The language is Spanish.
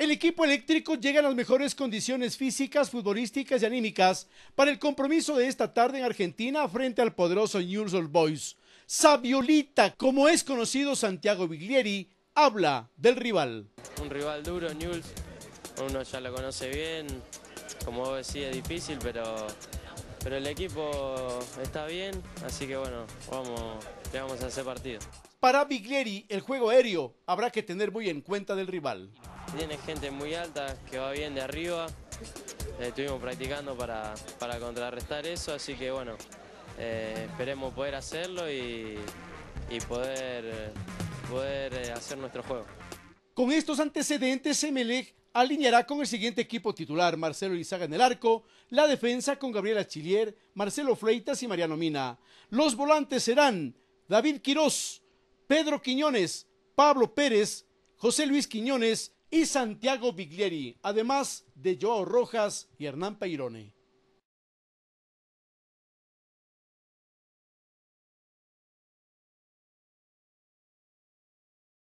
El equipo eléctrico llega en las mejores condiciones físicas, futbolísticas y anímicas para el compromiso de esta tarde en Argentina frente al poderoso News Old Boys. Sabiolita, como es conocido Santiago Biglieri, habla del rival. Un rival duro, News, uno ya lo conoce bien, como vos decís es difícil, pero, pero el equipo está bien, así que bueno, vamos, vamos a hacer partido. Para Biglieri, el juego aéreo habrá que tener muy en cuenta del rival. Tiene gente muy alta que va bien de arriba. Eh, estuvimos practicando para, para, contrarrestar eso, así que bueno, eh, esperemos poder hacerlo y, y poder, poder eh, hacer nuestro juego. Con estos antecedentes, Emelec alineará con el siguiente equipo titular, Marcelo Izaga en el arco, la defensa con Gabriela Chilier, Marcelo Freitas y Mariano Mina. Los volantes serán David Quirós, Pedro Quiñones, Pablo Pérez, José Luis Quiñones y Santiago Biglieri, además de Joao Rojas y Hernán Peirone.